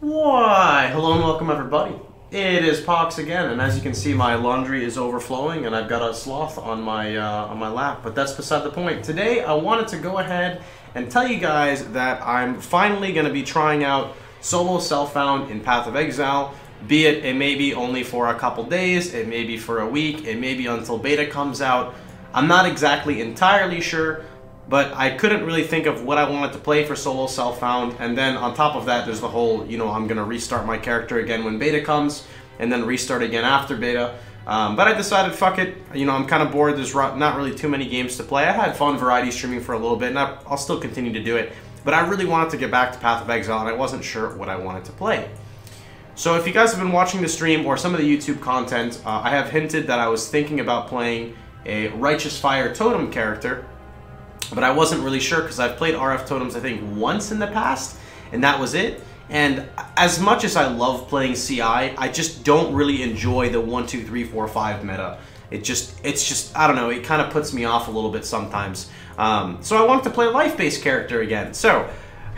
Why, hello and welcome everybody. It is Pohx again, and as you can see, my laundry is overflowing, and I've got a sloth on my uh, on my lap. But that's beside the point. Today, I wanted to go ahead and tell you guys that I'm finally going to be trying out solo self-found in Path of Exile. Be it it may be only for a couple days, it may be for a week, it may be until beta comes out. I'm not exactly entirely sure, but I couldn't really think of what I wanted to play for solo self-found. And then on top of that, there's the whole, you know, I'm gonna restart my character again when beta comes, and then restart again after beta. Um, but I decided, fuck it. You know, I'm kind of bored. There's not really too many games to play. I had fun variety streaming for a little bit, and I'll still continue to do it. But I really wanted to get back to Path of Exile, and I wasn't sure what I wanted to play. So if you guys have been watching the stream or some of the YouTube content, uh, I have hinted that I was thinking about playing a Righteous Fire Totem character but I wasn't really sure because I've played RF Totems I think once in the past, and that was it. And as much as I love playing CI, I just don't really enjoy the one, two, three, four, five meta. It just, it's just, I don't know, it kind of puts me off a little bit sometimes. Um, so I wanted to play a life-based character again. So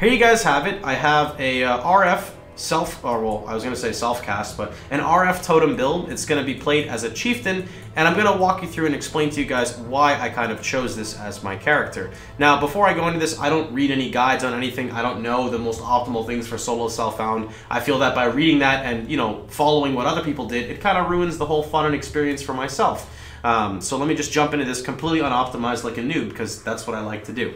here you guys have it. I have a uh, RF self, or well, I was going to say self-cast, but an RF totem build. It's going to be played as a chieftain, and I'm going to walk you through and explain to you guys why I kind of chose this as my character. Now, before I go into this, I don't read any guides on anything. I don't know the most optimal things for solo self-found. I feel that by reading that and, you know, following what other people did, it kind of ruins the whole fun and experience for myself. Um, so let me just jump into this completely unoptimized like a noob, because that's what I like to do.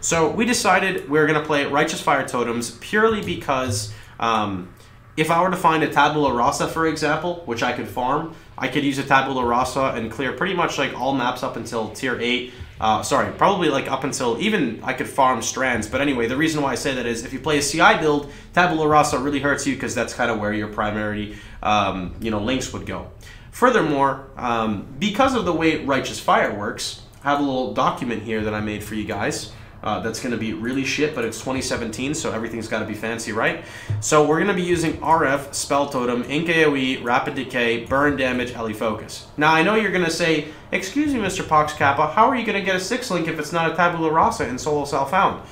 So we decided we are going to play Righteous Fire Totems purely because um, if I were to find a tabula rasa, for example, which I could farm, I could use a tabula rasa and clear pretty much like all maps up until tier 8. Uh, sorry, probably like up until even I could farm strands. But anyway, the reason why I say that is if you play a CI build, tabula rasa really hurts you because that's kind of where your primary, um, you know, links would go. Furthermore, um, because of the way Righteous Fire works, I have a little document here that I made for you guys. Uh, that's going to be really shit, but it's 2017, so everything's got to be fancy, right? So we're going to be using RF, Spell Totem, Inc AoE, Rapid Decay, Burn Damage, Ele Focus. Now, I know you're going to say, excuse me, Mr. Pohx Kappa, how are you going to get a 6-link if it's not a Tabula Rasa in Solo Self-Found?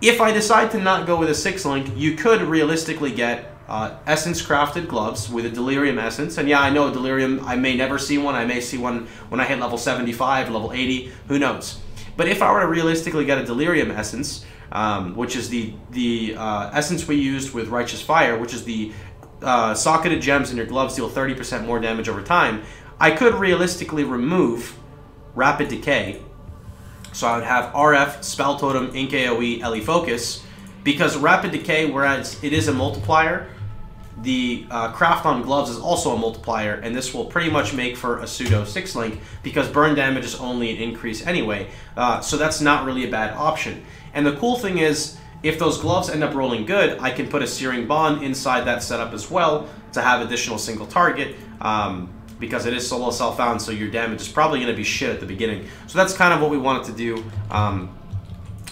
If I decide to not go with a 6-link, you could realistically get uh, essence crafted gloves with a delirium essence. And yeah, I know delirium, I may never see one. I may see one when I hit level 75, level 80, who knows. But if I were to realistically get a Delirium Essence, um, which is the, the uh, essence we used with Righteous Fire, which is the uh, socketed gems in your gloves deal 30% more damage over time, I could realistically remove Rapid Decay. So I would have RF, Spell Totem, Inc AoE, Focus, because Rapid Decay, whereas it is a multiplier, the uh, craft on gloves is also a multiplier, and this will pretty much make for a pseudo 6 link because burn damage is only an increase anyway, uh, so that's not really a bad option. And the cool thing is, if those gloves end up rolling good, I can put a Searing Bond inside that setup as well to have additional single target. Um, because it is solo self-found, so your damage is probably going to be shit at the beginning. So that's kind of what we wanted to do. Um,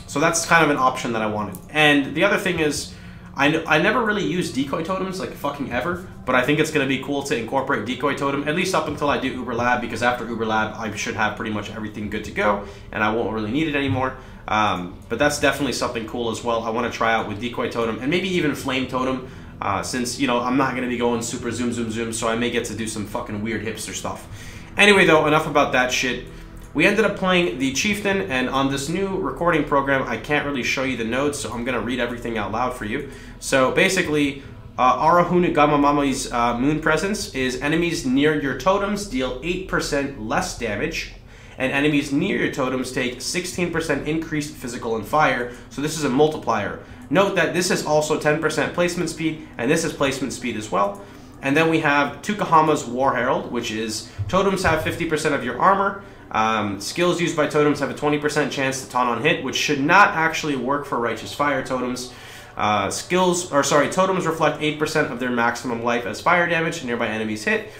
so that's kind of an option that I wanted. And the other thing is, I, I never really use decoy totems like fucking ever, but I think it's going to be cool to incorporate decoy totem, at least up until I do Uber Lab, because after Uber Lab, I should have pretty much everything good to go, and I won't really need it anymore. Um, but that's definitely something cool as well. I want to try out with decoy totem, and maybe even flame totem, uh, since, you know, I'm not going to be going super zoom, zoom, zoom, so I may get to do some fucking weird hipster stuff. Anyway, though, enough about that shit. We ended up playing the Chieftain, and on this new recording program, I can't really show you the notes, so I'm going to read everything out loud for you. So basically, uh, Arahuna Gamamami's uh, Moon Presence is enemies near your totems deal 8% less damage, and enemies near your totems take 16% increased physical and fire, so this is a multiplier. Note that this is also 10% placement speed, and this is placement speed as well. And then we have Tukohama's War Herald, which is totems have 50% of your armor, um, skills used by totems have a 20% chance to taunt on hit, which should not actually work for Righteous Fire totems. Uh, skills, or sorry, totems reflect 8% of their maximum life as fire damage nearby enemies hit.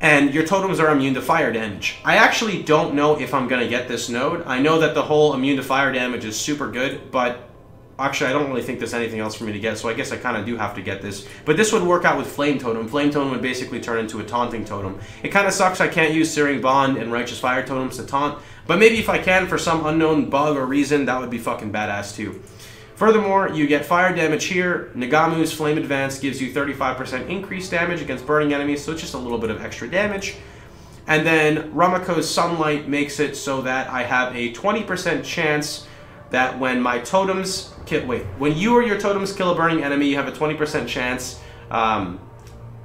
And your totems are immune to fire damage. I actually don't know if I'm going to get this node. I know that the whole immune to fire damage is super good, but Actually, I don't really think there's anything else for me to get, so I guess I kind of do have to get this. But this would work out with Flame Totem. Flame Totem would basically turn into a Taunting Totem. It kind of sucks I can't use Searing Bond and Righteous Fire Totems to taunt, but maybe if I can for some unknown bug or reason, that would be fucking badass too. Furthermore, you get fire damage here. Ngamahu's Flame Advance gives you 35% increased damage against burning enemies, so it's just a little bit of extra damage. And then Ramako's Sunlight makes it so that I have a 20% chance that when my totems kill, wait, when you or your totems kill a burning enemy, you have a 20% chance um,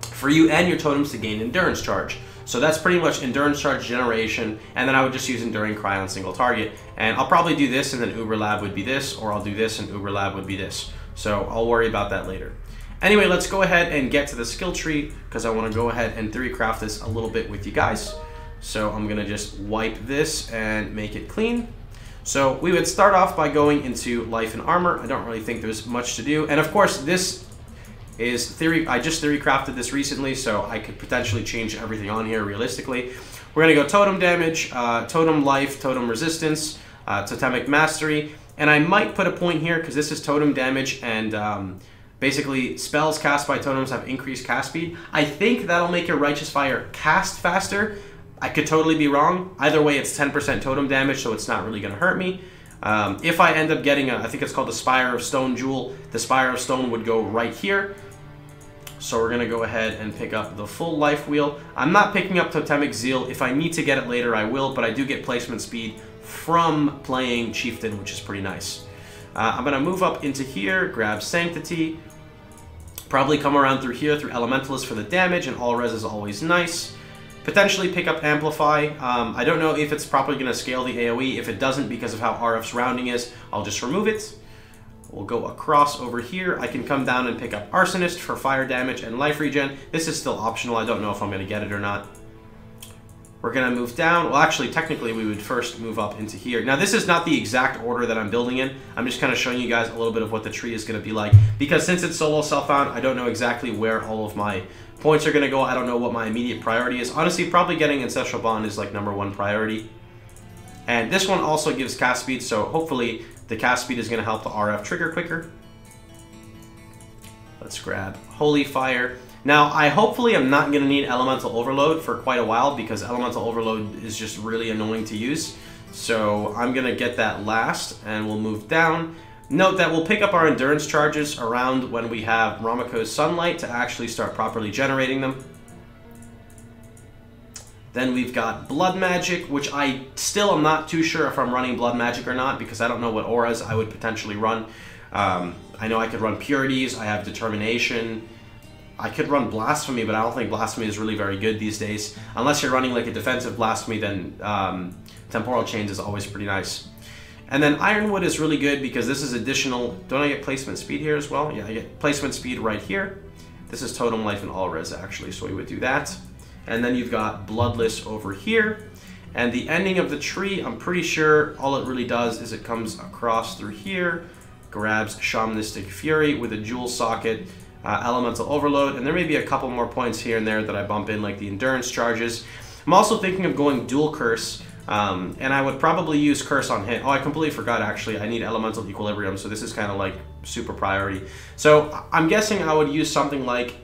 for you and your totems to gain endurance charge. So that's pretty much endurance charge generation, and then I would just use enduring cry on single target. And I'll probably do this, and then Uber Lab would be this, or I'll do this, and Uber Lab would be this. So I'll worry about that later. Anyway, let's go ahead and get to the skill tree, because I want to go ahead and theory craft this a little bit with you guys. So I'm going to just wipe this and make it clean. So we would start off by going into life and armor. I don't really think there's much to do. And of course, this is theory. I just theory crafted this recently, so I could potentially change everything on here realistically. We're going to go totem damage, uh, totem life, totem resistance, uh, totemic mastery, and I might put a point here because this is totem damage and um, basically spells cast by totems have increased cast speed. I think that'll make your Righteous Fire cast faster. I could totally be wrong. Either way, it's 10% totem damage, so it's not really going to hurt me. Um, if I end up getting a, I think it's called the Spire of Stone Jewel, the Spire of Stone would go right here. So we're going to go ahead and pick up the full life wheel. I'm not picking up Totemic Zeal. If I need to get it later, I will, but I do get placement speed from playing Chieftain, which is pretty nice. Uh, I'm going to move up into here, grab Sanctity, probably come around through here through Elementalist for the damage, and All Res is always nice. Potentially pick up Amplify. Um, I don't know if it's properly going to scale the AoE. If it doesn't because of how RF's rounding is, I'll just remove it. We'll go across over here. I can come down and pick up Arsonist for fire damage and life regen. This is still optional. I don't know if I'm going to get it or not. We're going to move down. Well, actually, technically, we would first move up into here. Now, this is not the exact order that I'm building in. I'm just kind of showing you guys a little bit of what the tree is going to be like. Because since it's solo self-found, I don't know exactly where all of my points are going to go. I don't know what my immediate priority is. Honestly, probably getting Ancestral Bond is like number one priority. And this one also gives cast speed, so hopefully the cast speed is going to help the RF trigger quicker. Let's grab Holy Fire. Now, I hopefully am not going to need Elemental Overload for quite a while because Elemental Overload is just really annoying to use. So I'm going to get that last and we'll move down. Note that we'll pick up our endurance charges around when we have Ramako's Sunlight to actually start properly generating them. Then we've got Blood Magic, which I still am not too sure if I'm running Blood Magic or not because I don't know what auras I would potentially run. Um, I know I could run Purities, I have Determination, I could run Blasphemy, but I don't think Blasphemy is really very good these days. Unless you're running like a defensive Blasphemy, then um, Temporal Chains is always pretty nice. And then Ironwood is really good because this is additional... Don't I get placement speed here as well? Yeah, I get placement speed right here. This is Totem Life and All Res actually, so we would do that. And then you've got Bloodless over here. And the ending of the tree, I'm pretty sure all it really does is it comes across through here, grabs Shamanistic Fury with a Jewel Socket, uh, Elemental Overload, and there may be a couple more points here and there that I bump in, like the Endurance charges. I'm also thinking of going Dual Curse, um, and I would probably use Curse on hit. Oh, I completely forgot, actually. I need Elemental Equilibrium, so this is kind of like super priority. So I'm guessing I would use something like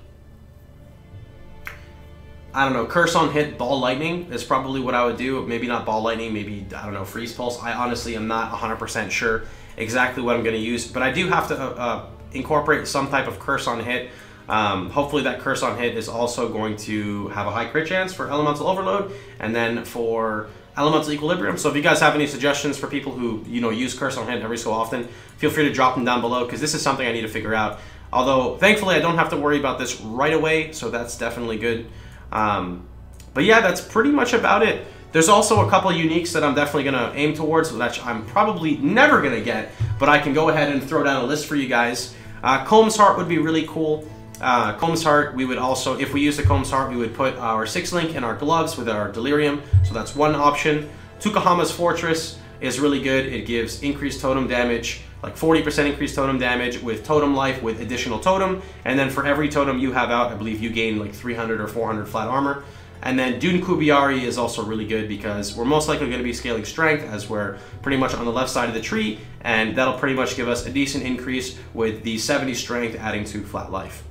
I don't know, Curse on Hit, Ball Lightning is probably what I would do. Maybe not Ball Lightning, maybe, I don't know, Freeze Pulse. I honestly am not 100% sure exactly what I'm going to use, but I do have to uh, uh, incorporate some type of Curse on Hit. Um, hopefully that Curse on Hit is also going to have a high crit chance for Elemental Overload, and then for Elemental Equilibrium. So if you guys have any suggestions for people who, you know, use Curse on Hit every so often, feel free to drop them down below, because this is something I need to figure out. Although, thankfully, I don't have to worry about this right away, so that's definitely good. Um, but yeah, that's pretty much about it. There's also a couple uniques that I'm definitely going to aim towards, which I'm probably never going to get, but I can go ahead and throw down a list for you guys. Uh, Kaom's Heart would be really cool. Uh, Kaom's Heart, we would also, if we use the Kaom's Heart, we would put our Six Link in our gloves with our Delirium, so that's one option. Tukohama's Fortress is really good. It gives increased totem damage, like 40% increased totem damage with totem life with additional totem. And then for every totem you have out, I believe you gain like 300 or 400 flat armor. And then Doon Cuebiyari is also really good because we're most likely going to be scaling strength as we're pretty much on the left side of the tree. And that'll pretty much give us a decent increase with the 70 strength adding to flat life.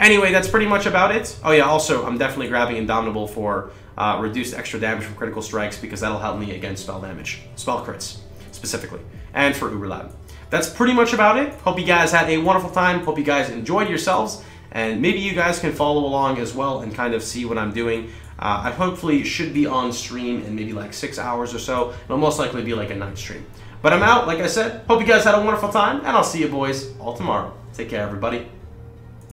Anyway, that's pretty much about it. Oh yeah, also, I'm definitely grabbing Indomitable for uh, reduced extra damage from critical strikes because that'll help me against spell damage. Spell crits, specifically. And for Uber Lab. that's pretty much about it. Hope you guys had a wonderful time. Hope you guys enjoyed yourselves. And maybe you guys can follow along as well and kind of see what I'm doing. Uh, I hopefully should be on stream in maybe like six hours or so. It'll most likely be like a night stream. But I'm out, like I said. Hope you guys had a wonderful time, and I'll see you boys all tomorrow. Take care, everybody.